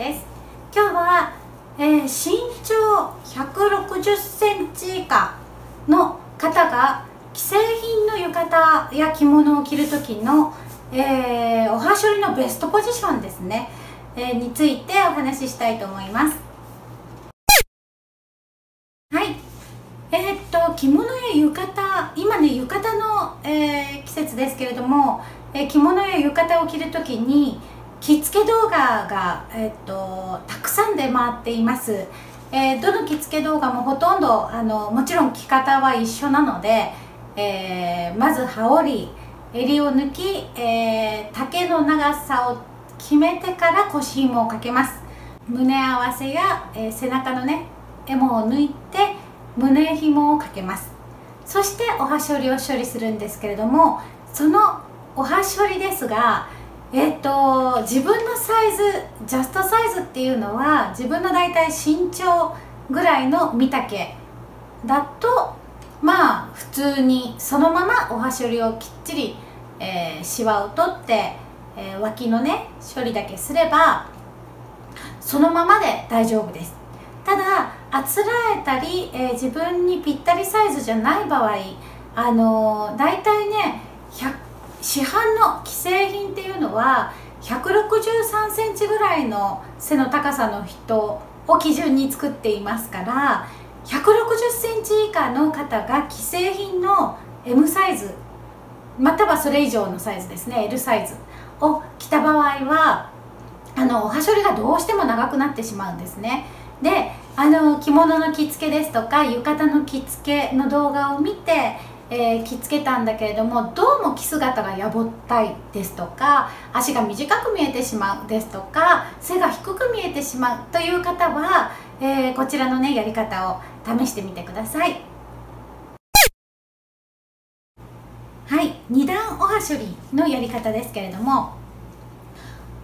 です。今日は、えー、身長160センチ以下の方が既製品の浴衣や着物を着る時の、えー、おはしょりのベストポジションですね、えー、についてお話ししたいと思います。はい。えー、っと着物や浴衣今ね浴衣の、え季節ですけれども、え着物や浴衣を着る時に着付け動画が、えっと、たくさん出回っています、えー、どの着付け動画もほとんどあのもちろん着方は一緒なので、えー、まず羽織襟を抜き、えー、丈の長さを決めてから腰紐をかけます。胸合わせや、え背中のねエモを抜いて胸紐をかけます。そしておはしょりを処理するんですけれどもそのおはしょりですがえっ、と自分のサイズジャストサイズっていうのは自分の大体身長ぐらいの身丈だとまあ普通にそのままおはしょりをきっちり、えー、シワを取って、えー、脇のね処理だけすればそのままで大丈夫です。ただあつらえたり、えー、自分にぴったりサイズじゃない場合あのー、大体ね100市販の既製品っていうのは163センチぐらいの背の高さの人を基準に作っていますから160センチ以下の方が既製品の M サイズまたはそれ以上のサイズですね L サイズを着た場合はあのおはしょりがどうしても長くなってしまうんですね。であの着物の着付けですとか浴衣の着付けの動画を見てえー、着付けたんだけれどもどうも着姿がやぼったいですとか足が短く見えてしまうですとか背が低く見えてしまうという方は、えー、こちらのねやり方を試してみてください。はい二段おはしょりのやり方ですけれども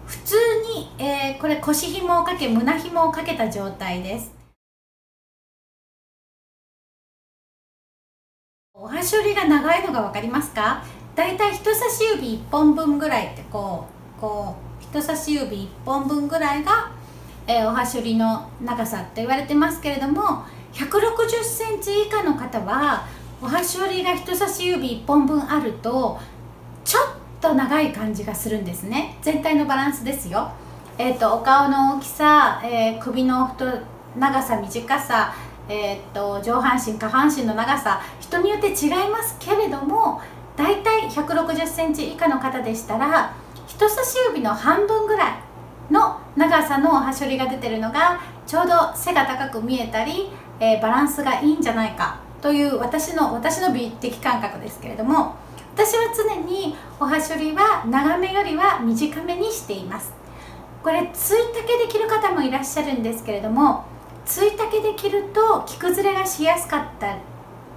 普通に、えー、これ腰紐をかけ胸紐をかけた状態です。しょりが長いのが分かりますか？だいたい人差し指1本分ぐらいってこうこう人差し指1本分ぐらいが、えー、おはしょりの長さって言われてますけれども1 6 0センチ以下の方はおはしょりが人差し指1本分あるとちょっと長い感じがするんですね。全体のバランスですよ。えっ、ー、とお顔の大きさ、えー、首の太長さ短さえー、っと上半身下半身の長さ人によって違いますけれどもだいたい1 6 0センチ以下の方でしたら人差し指の半分ぐらいの長さのおはしょりが出てるのがちょうど背が高く見えたり、えー、バランスがいいんじゃないかという私の私の美的感覚ですけれども私は常におはしょりは長めよりは短めにしています。これついたけで着る方もいらっしゃるんですけれどもついたけで着ると着崩れがしやすかった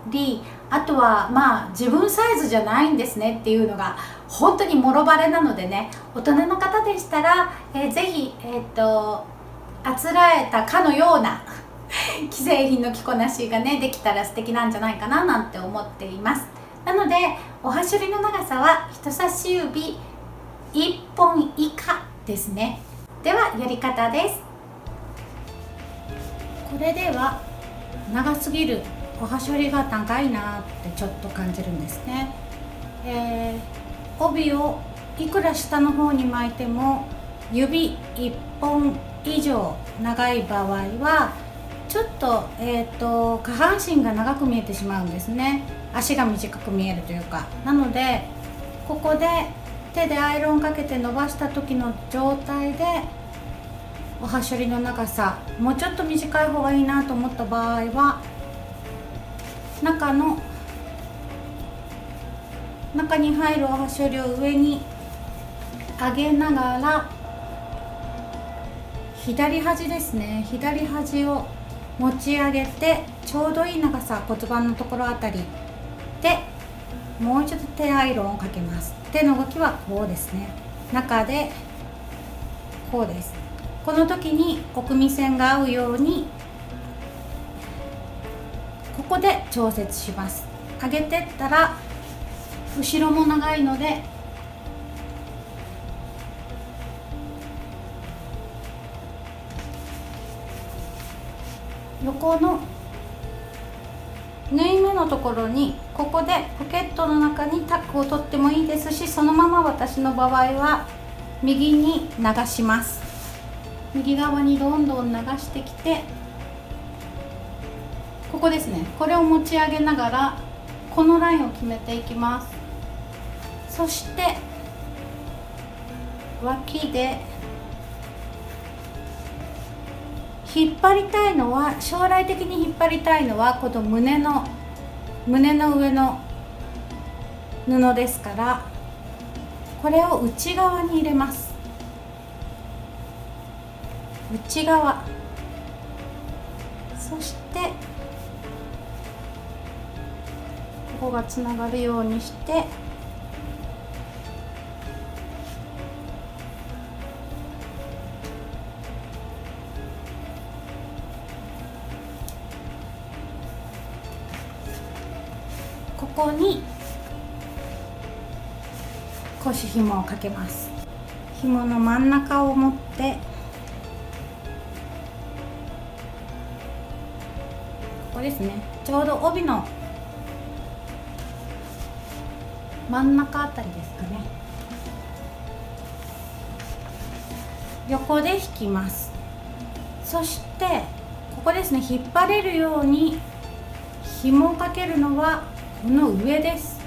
りあとはまあ自分サイズじゃないんですねっていうのが本当にもろバレなのでね大人の方でしたら、えー、ぜひえー、っとあつらえたかのような 既製品の着こなしがねできたら素敵なんじゃないかななんて思っています。なのでおはしょりの長さは人差し指1本以下ですね。ではやり方です。これでは長すぎるおはしょりが長いなってちょっと感じるんですね、えー、帯をいくら下の方に巻いても指1本以上長い場合はちょっと,、えーと、下半身が長く見えてしまうんですね。足が短く見えるというか。なのでここで手でアイロンかけて伸ばした時の状態でおはしょりの長さもうちょっと短い方がいいなと思った場合は中の中に入るおはしょりを上に上げながら左端ですね。左端を持ち上げてちょうどいい長さ骨盤のところあたりでもう一度手アイロンをかけます。手の動きはこうですね。中でこうです。この時に国民線が合うようにここで調節します。上げてったら後ろも長いので横の縫い目のところにここでポケットの中にタックを取ってもいいですしそのまま私の場合は右に流します。右側にどんどん流してきてここですね。これを持ち上げながらこのラインを決めていきます。そして脇で引っ張りたいのは将来的に引っ張りたいのはこの胸の胸の上の布ですからこれを内側に入れます。内側。そしてここがつながるようにしてここに腰紐をかけます。紐の真ん中を持ってこですね。ちょうど帯の真ん中あたりですかね。横で引きます。そしてここですね。引っ張れるように紐をかけるのはこの上です。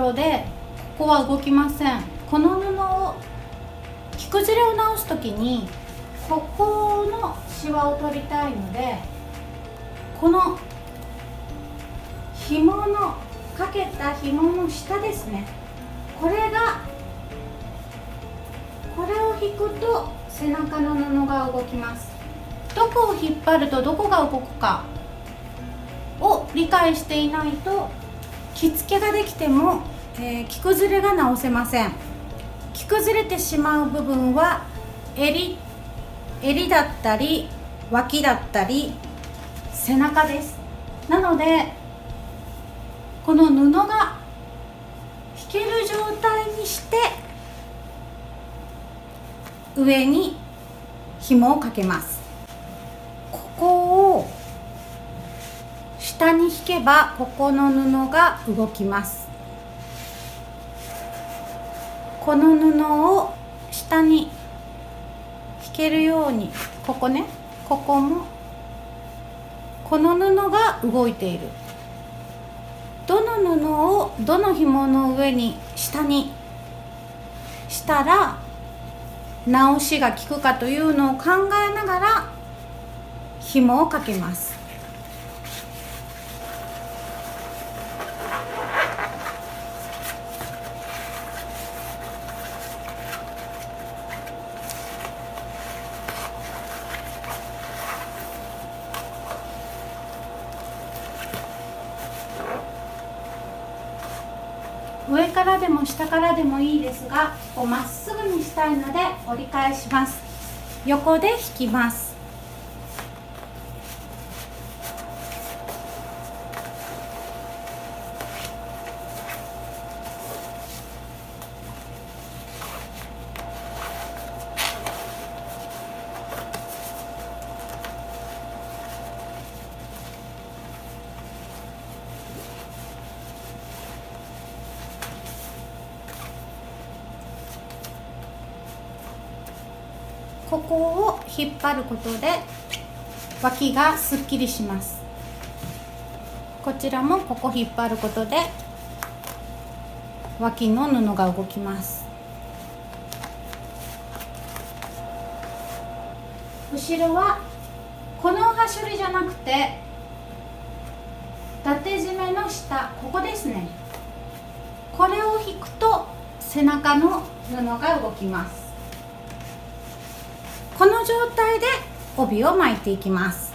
ろでここは動きません。この布を着崩れを直す時にここのシワを取りたいのでこの紐のかけた紐の下ですね。これがこれを引くと背中の布が動きます。どこを引っ張るとどこが動くかを理解していないと着付けができても、えー、着崩れが直せません。着崩れてしまう部分は襟襟だったり脇だったり背中です。なのでこの布が引ける状態にして上に紐をかけます。ここを下に引けばここの布が動きます。この布を下に引けるようにここねここもこの布が動いている。どの布をどの紐の上に下にしたら直しが効くかというのを考えながら紐をかけます。上からでも下からでもいいですがこうまっすぐにしたいので折り返します。横で引きます。ここを引っ張ることで脇がすっきりします。こちらもここ引っ張ることで脇の布が動きます。後ろはこの端処理じゃなくて縦締めの下ここですね。これを引くと背中の布が動きます。この状態で帯を巻いていきます、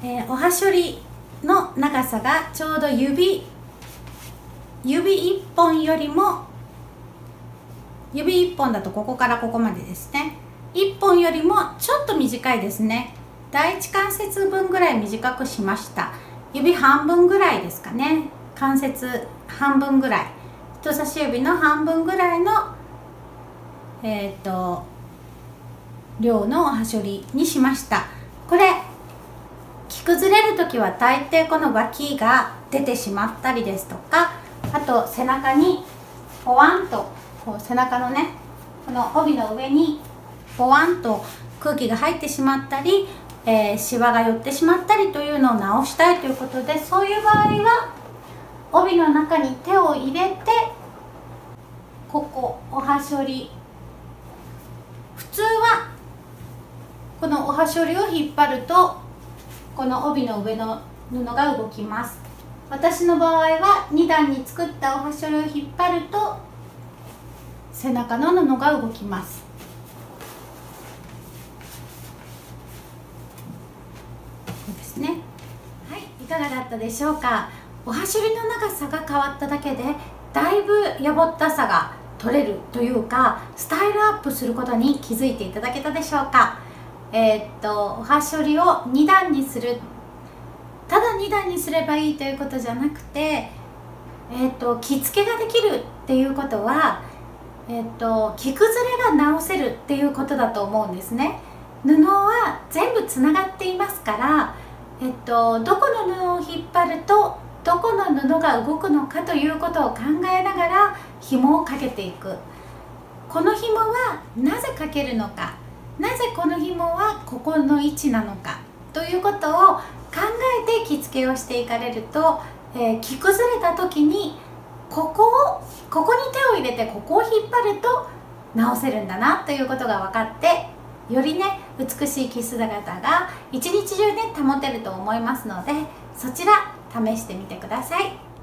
えー、おはしょりの長さがちょうど指指1本よりも指1本だとここからここまでですね。1本よりもちょっと短いですね。第一関節分ぐらい短くしました。指半分ぐらいですかね。関節半分ぐらい。人差し指の半分ぐらいのえっ、ー、と量のおはしょりにしました。これ着崩れる時は大抵この脇が出てしまったりですとかあと背中にポワンとこう背中のねこの帯の上にポワンと空気が入ってしまったり、えー、シワが寄ってしまったりというのを直したいということでそういう場合は帯の中に手を入れてここおはしょり通はこのおはしょりを引っ張るとこの帯の上の布が動きます。私の場合は2段に作ったおはしょりを引っ張ると背中の布が動きます。そうですね。はいいかがだったでしょうか？おはしょりの長さが変わっただけでだいぶやぼったさが取れるというかスタイルアップすることに気づいていただけたでしょうか？えー、っとおはしょりを2段にする。ただ2段にすればいいということじゃなくて、えー、っと着付けができるっていうことは、えー、っと着崩れが直せるっていうことだと思うんですね。布は全部つながっていますから、えっと、どこの布を引っ張るとどこの布が動くのかということを考えながら紐をかけていく。この紐はなぜかけるのか。なぜこの紐はここの位置なのか。ということを考えて着付けをしていかれると、えー、着崩れた時にここをここに手を入れてここを引っ張ると直せるんだな。ということが分かってよりね美しいキス姿が一日中ね保てると思いますのでそちら試してみてください。